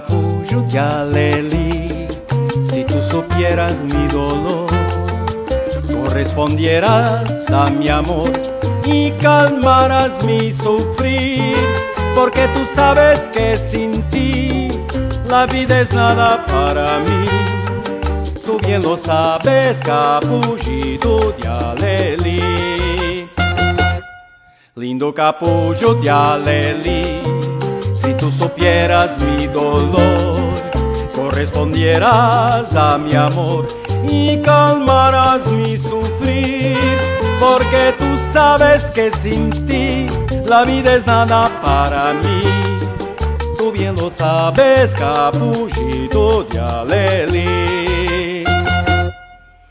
capullo de aleli. Si tú supieras mi dolor, correspondieras a mi amor y calmarás mi sufrir, porque tú sabes que sin ti la vida es nada para mí. Tú bien lo sabes, capullo de aleli. Lindo capullo de aleli, si supieras mi dolor, correspondieras a mi amor y calmarás mi sufrir, porque tú sabes que sin ti la vida es nada para mí. Tú bien lo sabes, capullito de aleli.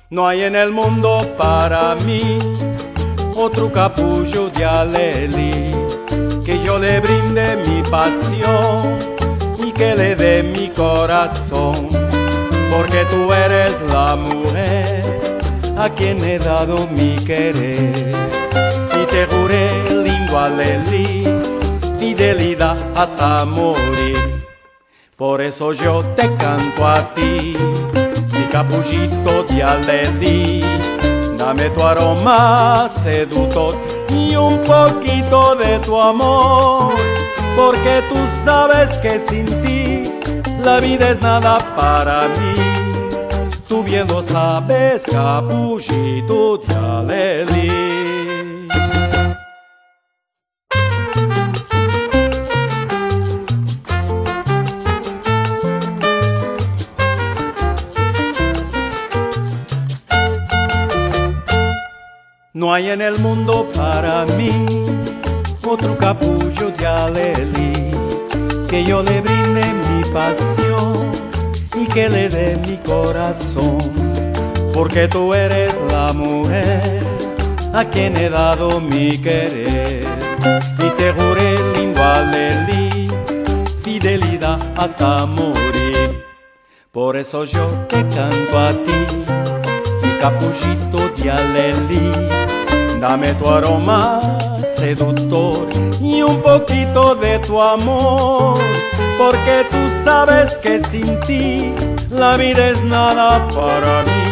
No hay en el mundo para mí otro capullo de aleli yo le brinde mi pasión y que le dé mi corazón. Porque tú eres la mujer a quien he dado mi querer. Y te juré lindo aleli fidelidad hasta morir. Por eso yo te canto a ti mi capullito de aleli Dame tu aroma seductor y un poquito de tu amor, porque tú sabes que sin ti la vida es nada para mí. Tú bien lo sabes, capullito de aleli. No hay en el mundo para mí otro capullo de aleli que yo le brinde mi pasión y que le dé mi corazón, porque tú eres la mujer a quien he dado mi querer y te juré lindo aleli fidelidad hasta morir. Por eso yo te canto a ti capullito de aleli. Dame tu aroma seductor y un poquito de tu amor, porque tú sabes que sin ti la vida es nada para mí.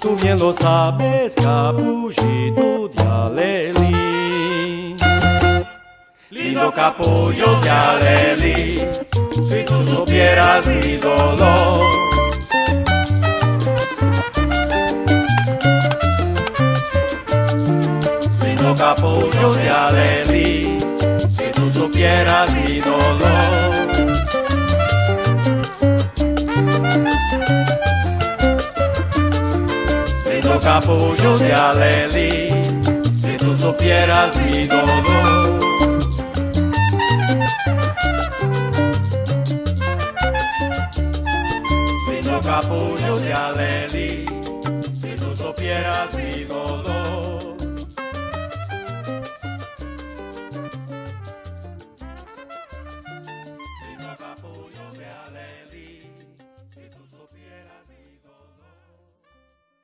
Tú bien lo sabes, capullito de aleli. Lindo capullo de aleli, si tú supieras mi dolor. capullo de Adelí, si tú supieras mi dolor. Lindo capullo de Adelí, si tú supieras mi dolor. Capullo de Adelí, si tú supieras mi dolor.